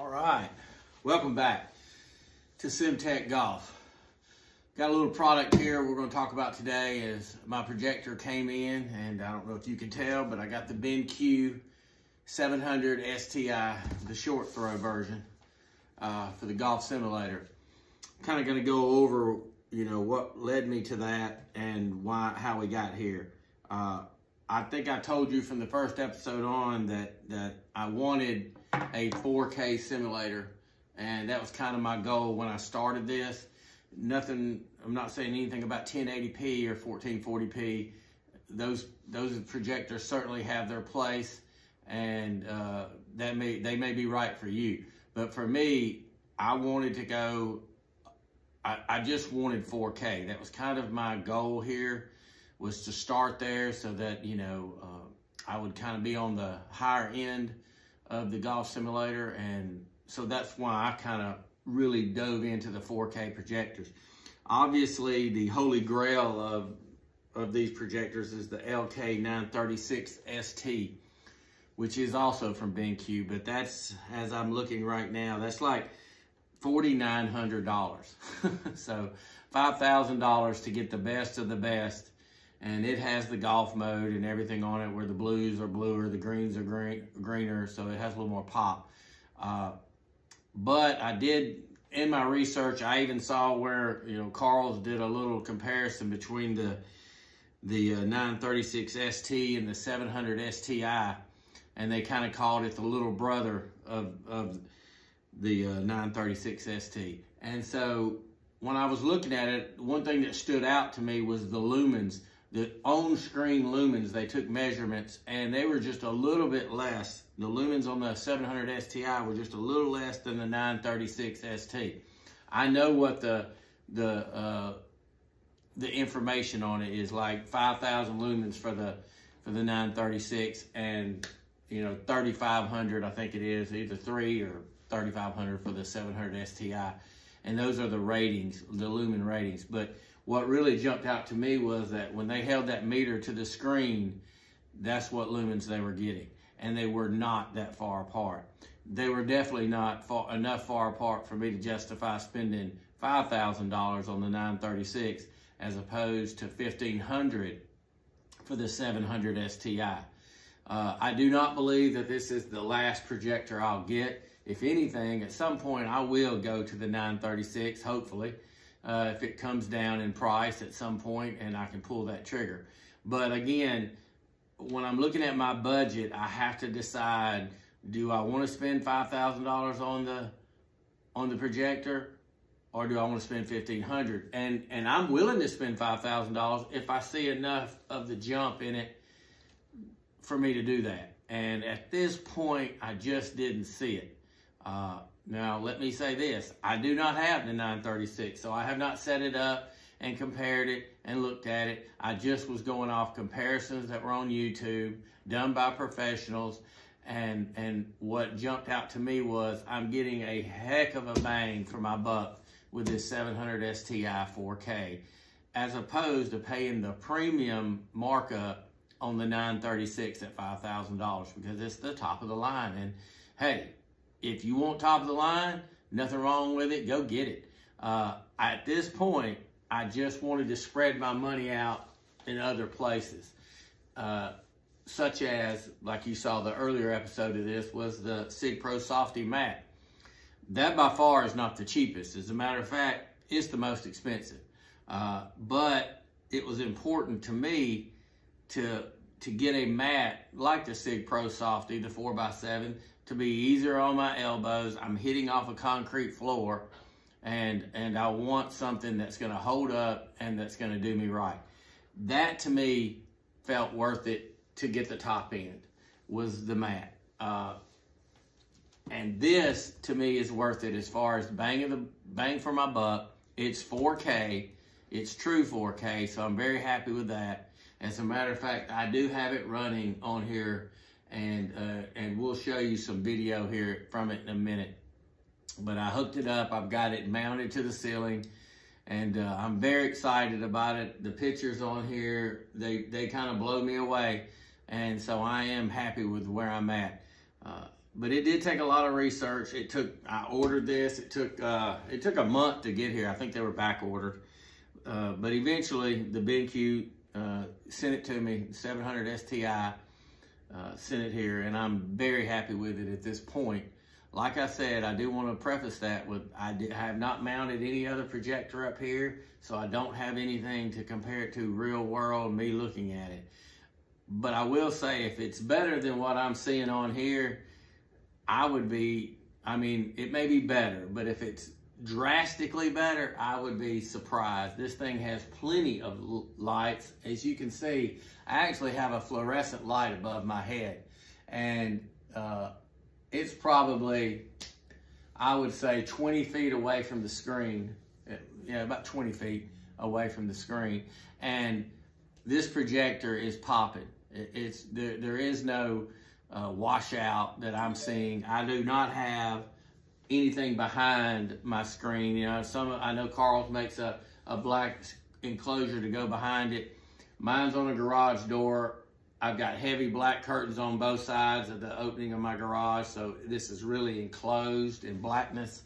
All right, welcome back to Simtech Golf. Got a little product here we're gonna talk about today is my projector came in and I don't know if you can tell, but I got the BenQ 700 STI, the short throw version uh, for the golf simulator. Kind of gonna go over, you know, what led me to that and why, how we got here. Uh, I think I told you from the first episode on that, that I wanted a 4K simulator. And that was kind of my goal when I started this. Nothing, I'm not saying anything about 1080p or 1440p. Those, those projectors certainly have their place and uh, that may, they may be right for you. But for me, I wanted to go, I, I just wanted 4K. That was kind of my goal here was to start there so that, you know, uh, I would kind of be on the higher end of the golf simulator. And so that's why I kind of really dove into the 4K projectors. Obviously, the holy grail of, of these projectors is the LK936ST, which is also from BenQ, but that's, as I'm looking right now, that's like $4,900. so $5,000 to get the best of the best and it has the golf mode and everything on it where the blues are bluer, the greens are green, greener, so it has a little more pop. Uh, but I did, in my research, I even saw where, you know, Carl's did a little comparison between the the uh, 936 ST and the 700 STI, and they kind of called it the little brother of, of the uh, 936 ST. And so when I was looking at it, one thing that stood out to me was the lumens the on-screen lumens, they took measurements and they were just a little bit less. The lumens on the 700 STI were just a little less than the 936 ST. I know what the the uh, the information on it is like 5,000 lumens for the for the 936 and you know 3,500 I think it is either three or 3,500 for the 700 STI, and those are the ratings, the lumen ratings, but what really jumped out to me was that when they held that meter to the screen, that's what lumens they were getting. And they were not that far apart. They were definitely not far, enough far apart for me to justify spending $5,000 on the 936 as opposed to 1500 for the 700 STI. Uh, I do not believe that this is the last projector I'll get. If anything, at some point I will go to the 936, hopefully uh, if it comes down in price at some point and I can pull that trigger. But again, when I'm looking at my budget, I have to decide, do I want to spend $5,000 on the on the projector or do I want to spend 1500 And and I'm willing to spend $5,000 if I see enough of the jump in it for me to do that. And at this point, I just didn't see it. Uh, now, let me say this. I do not have the 936, so I have not set it up and compared it and looked at it. I just was going off comparisons that were on YouTube, done by professionals, and, and what jumped out to me was I'm getting a heck of a bang for my buck with this 700 STI 4K, as opposed to paying the premium markup on the 936 at $5,000 because it's the top of the line. And hey, if you want top of the line, nothing wrong with it. Go get it. Uh, at this point, I just wanted to spread my money out in other places, uh, such as, like you saw the earlier episode of this, was the Sig Pro Softy mat. That by far is not the cheapest. As a matter of fact, it's the most expensive. Uh, but it was important to me to to get a mat like the Sig Pro Softy, the 4x7, to be easier on my elbows. I'm hitting off a concrete floor and and I want something that's going to hold up and that's going to do me right. That to me felt worth it to get the top end was the mat. Uh, and this to me is worth it as far as bang of the bang for my buck. It's 4K. It's true 4K, so I'm very happy with that. As a matter of fact, I do have it running on here and uh, and we'll show you some video here from it in a minute. But I hooked it up. I've got it mounted to the ceiling, and uh, I'm very excited about it. The pictures on here they they kind of blow me away, and so I am happy with where I'm at. Uh, but it did take a lot of research. It took, I ordered this, it took, uh, it took a month to get here. I think they were back ordered. Uh, but eventually the BenQ uh, sent it to me, 700 STI, uh, sent it here, and I'm very happy with it at this point. Like I said, I do want to preface that with I, did, I have not mounted any other projector up here, so I don't have anything to compare it to real world, me looking at it. But I will say, if it's better than what I'm seeing on here, I would be, I mean, it may be better, but if it's drastically better, I would be surprised. This thing has plenty of lights. As you can see, I actually have a fluorescent light above my head. And uh, it's probably, I would say 20 feet away from the screen. Yeah, about 20 feet away from the screen. And this projector is popping. It's there, there is no uh, washout that I'm seeing. I do not have anything behind my screen. You know, some I know Carl's makes a, a black enclosure to go behind it. Mine's on a garage door. I've got heavy black curtains on both sides of the opening of my garage, so this is really enclosed in blackness.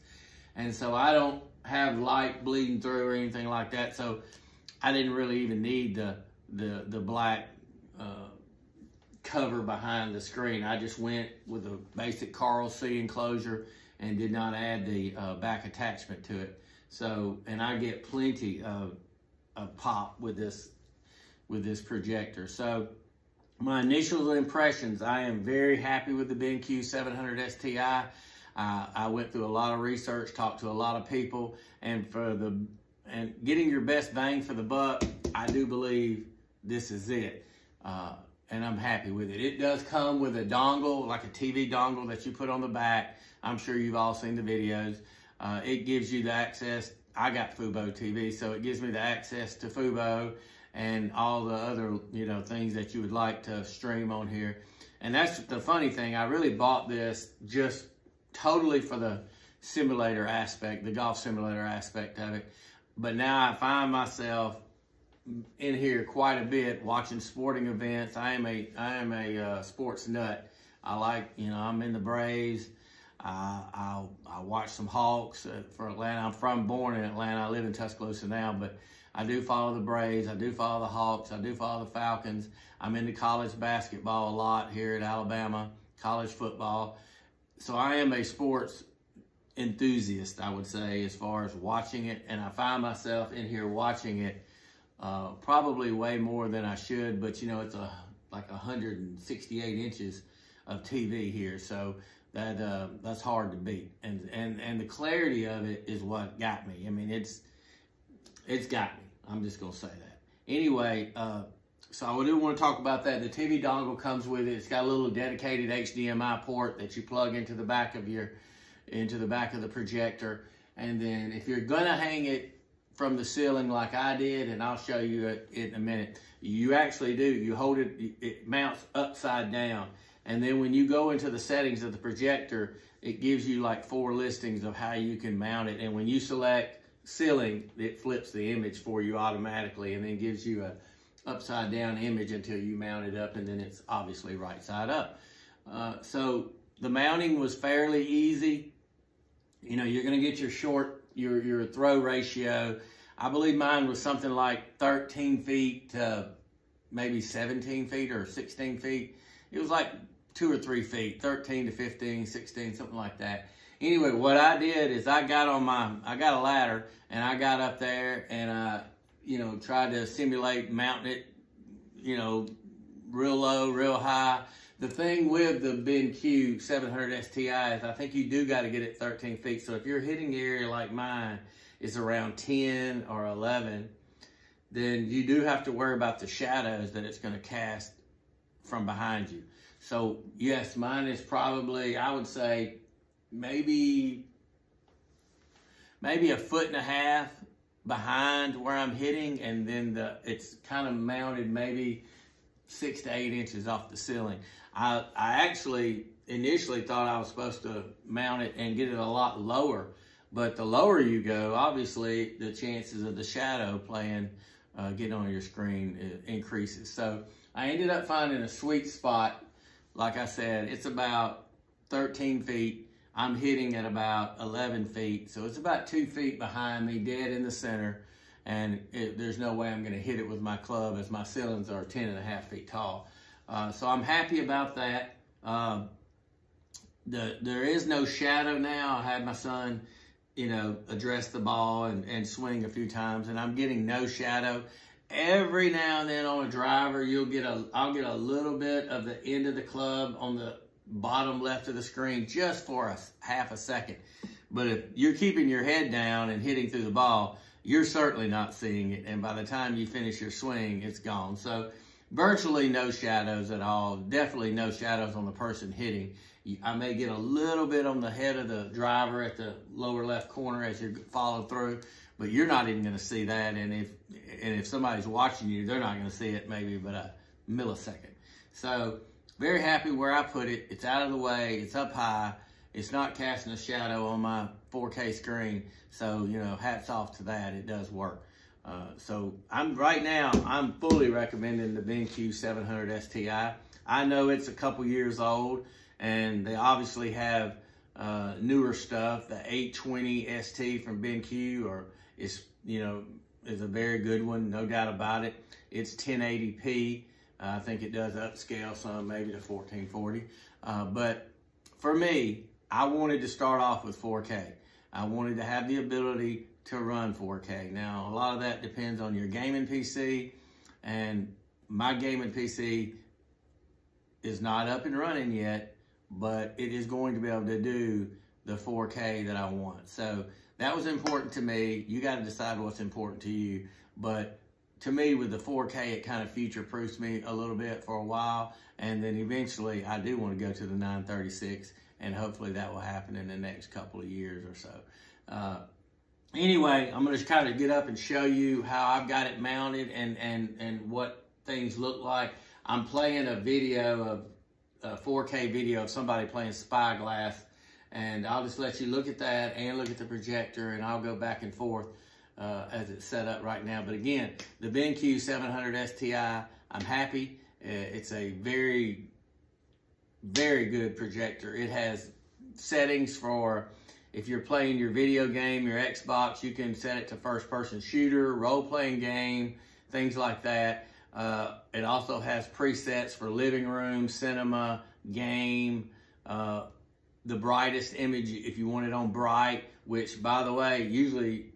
And so I don't have light bleeding through or anything like that, so I didn't really even need the the the black uh, cover behind the screen. I just went with a basic Carl C enclosure and did not add the uh, back attachment to it. So, and I get plenty of, of pop with this with this projector. So my initial impressions, I am very happy with the BenQ 700 STI. Uh, I went through a lot of research, talked to a lot of people, and for the and getting your best bang for the buck, I do believe this is it. Uh, and I'm happy with it. It does come with a dongle, like a TV dongle that you put on the back. I'm sure you've all seen the videos. Uh, it gives you the access. I got Fubo TV, so it gives me the access to Fubo and all the other, you know, things that you would like to stream on here. And that's the funny thing. I really bought this just totally for the simulator aspect, the golf simulator aspect of it. But now I find myself in here quite a bit watching sporting events. I am a I am a uh, sports nut. I like you know I'm in the Braves. Uh, I I watch some Hawks uh, for Atlanta. I'm from born in Atlanta. I live in Tuscaloosa now, but I do follow the Braves. I do follow the Hawks. I do follow the Falcons. I'm into college basketball a lot here at Alabama, college football. So I am a sports enthusiast, I would say, as far as watching it. And I find myself in here watching it uh, probably way more than I should, but you know, it's a like 168 inches of TV here. So that uh, that's hard to beat. And, and, and the clarity of it is what got me. I mean, it's, it's got me. I'm just going to say that. Anyway, uh, so I do want to talk about that. The TV dongle comes with it. It's got a little dedicated HDMI port that you plug into the back of your, into the back of the projector. And then if you're going to hang it from the ceiling like I did, and I'll show you it in a minute. You actually do. You hold it, it mounts upside down. And then when you go into the settings of the projector, it gives you like four listings of how you can mount it. And when you select ceiling, it flips the image for you automatically and then gives you a upside down image until you mount it up and then it's obviously right side up. Uh, so the mounting was fairly easy. You know, you're gonna get your short your, your throw ratio. I believe mine was something like 13 feet to maybe 17 feet or 16 feet. It was like two or three feet, 13 to 15, 16, something like that. Anyway, what I did is I got on my, I got a ladder and I got up there and I, you know, tried to simulate mounting it, you know, real low, real high. The thing with the BenQ 700 STI is I think you do got to get it 13 feet. So if your hitting area like mine is around 10 or 11, then you do have to worry about the shadows that it's going to cast from behind you. So yes, mine is probably, I would say maybe, maybe a foot and a half behind where I'm hitting. And then the, it's kind of mounted maybe six to eight inches off the ceiling. I, I actually initially thought I was supposed to mount it and get it a lot lower, but the lower you go, obviously the chances of the shadow playing, uh, getting on your screen uh, increases. So I ended up finding a sweet spot. Like I said, it's about 13 feet. I'm hitting at about 11 feet. So it's about two feet behind me, dead in the center. And it, there's no way I'm gonna hit it with my club as my ceilings are 10 and a half feet tall. Uh, so I'm happy about that. Um, the, there is no shadow now. I had my son, you know, address the ball and, and swing a few times and I'm getting no shadow. Every now and then on a driver, you'll get a, I'll get a little bit of the end of the club on the bottom left of the screen just for a half a second. But if you're keeping your head down and hitting through the ball, you're certainly not seeing it. And by the time you finish your swing, it's gone. So virtually no shadows at all. Definitely no shadows on the person hitting. I may get a little bit on the head of the driver at the lower left corner as you follow through, but you're not even going to see that. And if and if somebody's watching you, they're not going to see it maybe but a millisecond. So very happy where I put it. It's out of the way. It's up high. It's not casting a shadow on my 4K screen. So, you know, hats off to that. It does work. Uh, so I'm right now, I'm fully recommending the BenQ 700 STI. I know it's a couple years old and they obviously have uh, newer stuff. The 820 ST from BenQ or is, you know, is a very good one, no doubt about it. It's 1080p. Uh, I think it does upscale some, maybe to 1440. Uh, but for me, I wanted to start off with 4K. I wanted to have the ability to run 4K. Now, a lot of that depends on your gaming PC, and my gaming PC is not up and running yet, but it is going to be able to do the 4K that I want. So that was important to me. You got to decide what's important to you. But to me, with the 4K, it kind of future-proofs me a little bit for a while. And then eventually, I do want to go to the 936, and hopefully that will happen in the next couple of years or so. Uh, anyway, I'm going to kind of get up and show you how I've got it mounted and, and, and what things look like. I'm playing a video of a 4K video of somebody playing Spyglass, and I'll just let you look at that and look at the projector, and I'll go back and forth uh, as it's set up right now. But again, the BenQ 700 STI, I'm happy. Uh, it's a very, very good projector. It has settings for if you're playing your video game, your Xbox, you can set it to first person shooter, role playing game, things like that. Uh, it also has presets for living room, cinema, game, uh, the brightest image if you want it on bright, which by the way, usually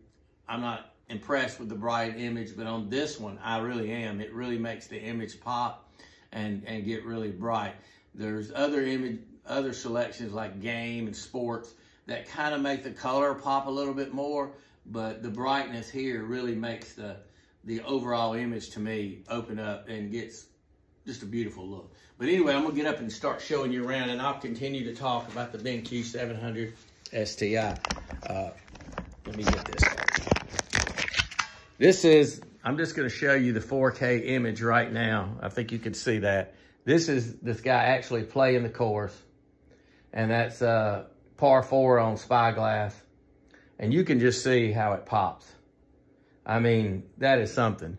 I'm not impressed with the bright image, but on this one, I really am. It really makes the image pop and, and get really bright. There's other image, other selections like game and sports that kind of make the color pop a little bit more, but the brightness here really makes the, the overall image to me open up and gets just a beautiful look. But anyway, I'm gonna get up and start showing you around and I'll continue to talk about the BenQ 700 STI. Uh, let me get this. This is, I'm just gonna show you the 4K image right now. I think you can see that. This is this guy actually playing the course. And that's uh, par four on Spyglass. And you can just see how it pops. I mean, that is something.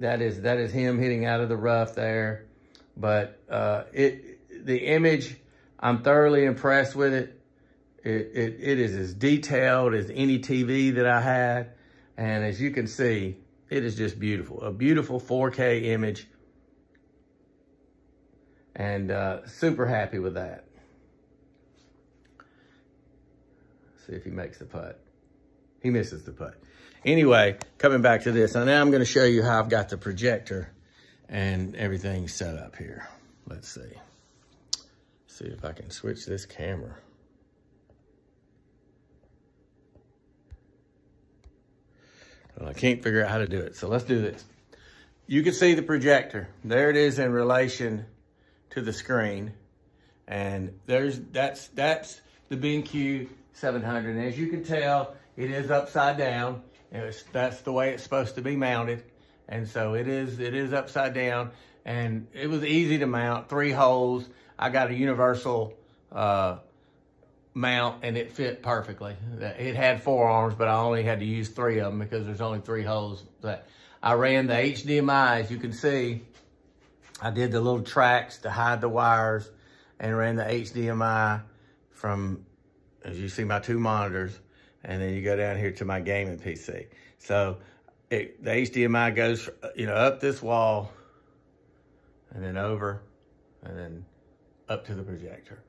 That is that is him hitting out of the rough there. But uh, it the image, I'm thoroughly impressed with it. It, it. it is as detailed as any TV that I had. And as you can see, it is just beautiful. A beautiful 4K image. And uh, super happy with that. See if he makes the putt. He misses the putt. Anyway, coming back to this. And now I'm going to show you how I've got the projector and everything set up here. Let's see. See if I can switch this camera. Well, I can't figure out how to do it, so let's do this. You can see the projector. There it is in relation to the screen. And there's that's that's the BenQ 700. And as you can tell, it is upside down. That's the way it's supposed to be mounted. And so it is, it is upside down and it was easy to mount, three holes. I got a universal uh, mount and it fit perfectly. It had four arms, but I only had to use three of them because there's only three holes. That I ran the HDMI, as you can see. I did the little tracks to hide the wires and ran the HDMI from, as you see, my two monitors, and then you go down here to my gaming PC. So it, the HDMI goes, you know, up this wall, and then over, and then up to the projector.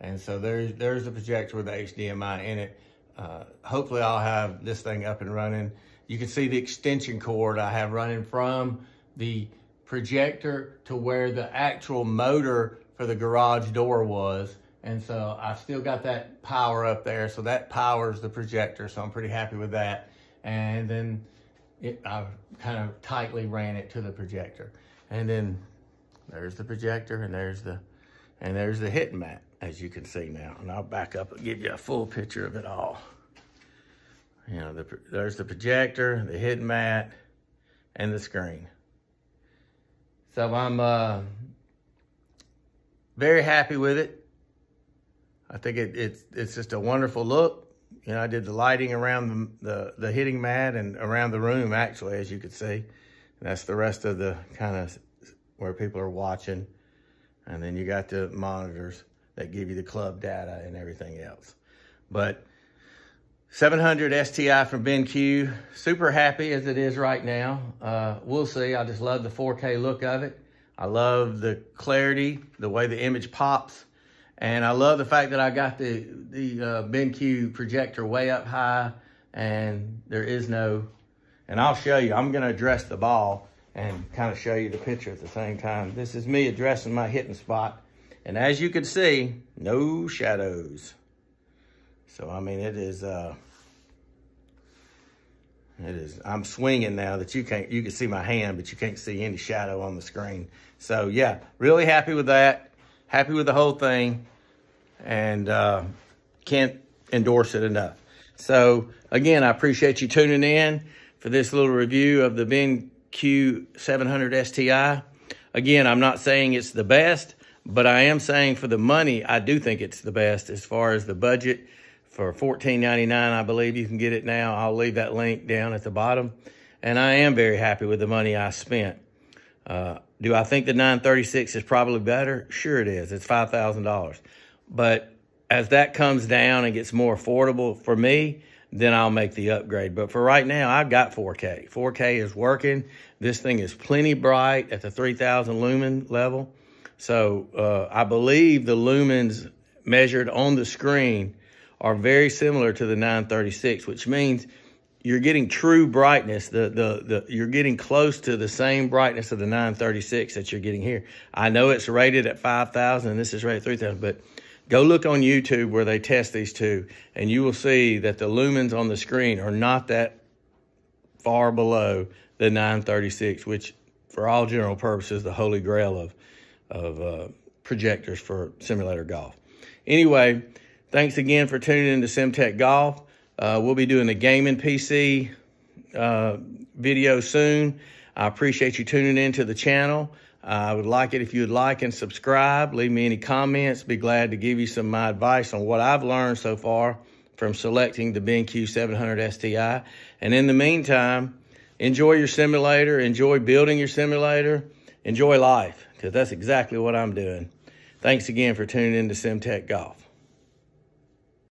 And so there's there's the projector with the HDMI in it. Uh, hopefully I'll have this thing up and running. You can see the extension cord I have running from the projector to where the actual motor for the garage door was. And so I still got that power up there. So that powers the projector. So I'm pretty happy with that. And then it, I kind of tightly ran it to the projector. And then there's the projector and there's the, and there's the hitting mat as you can see now. And I'll back up and give you a full picture of it all. You know, the, there's the projector, the hitting mat, and the screen. So I'm uh, very happy with it. I think it, it's it's just a wonderful look. You know, I did the lighting around the, the, the hitting mat and around the room, actually, as you can see. And that's the rest of the kind of where people are watching. And then you got the monitors that give you the club data and everything else. But 700 STI from BenQ, super happy as it is right now. Uh, we'll see, I just love the 4K look of it. I love the clarity, the way the image pops. And I love the fact that I got the, the uh, BenQ projector way up high and there is no, and I'll show you, I'm gonna address the ball and kind of show you the picture at the same time. This is me addressing my hitting spot. And as you can see, no shadows. So, I mean, it is, uh, it is, I'm swinging now that you can't, you can see my hand, but you can't see any shadow on the screen. So yeah, really happy with that. Happy with the whole thing and uh, can't endorse it enough. So again, I appreciate you tuning in for this little review of the BenQ 700 STI. Again, I'm not saying it's the best, but I am saying for the money, I do think it's the best as far as the budget for $14.99. I believe you can get it now. I'll leave that link down at the bottom. And I am very happy with the money I spent. Uh, do I think the 936 is probably better? Sure it is. It's $5,000. But as that comes down and gets more affordable for me, then I'll make the upgrade. But for right now, I've got 4K. 4K is working. This thing is plenty bright at the 3000 lumen level. So uh, I believe the lumens measured on the screen are very similar to the 936, which means you're getting true brightness. The, the, the, you're getting close to the same brightness of the 936 that you're getting here. I know it's rated at 5,000 and this is rated 3,000, but go look on YouTube where they test these two and you will see that the lumens on the screen are not that far below the 936, which for all general purposes, the holy grail of, of uh, projectors for simulator golf. Anyway, thanks again for tuning in to SimTech Golf. Uh, we'll be doing the gaming PC uh, video soon. I appreciate you tuning in to the channel. I would like it if you would like and subscribe. Leave me any comments. Be glad to give you some of my advice on what I've learned so far from selecting the BenQ 700 STI. And in the meantime, enjoy your simulator, enjoy building your simulator, enjoy life, because that's exactly what I'm doing. Thanks again for tuning in to SimTech Golf.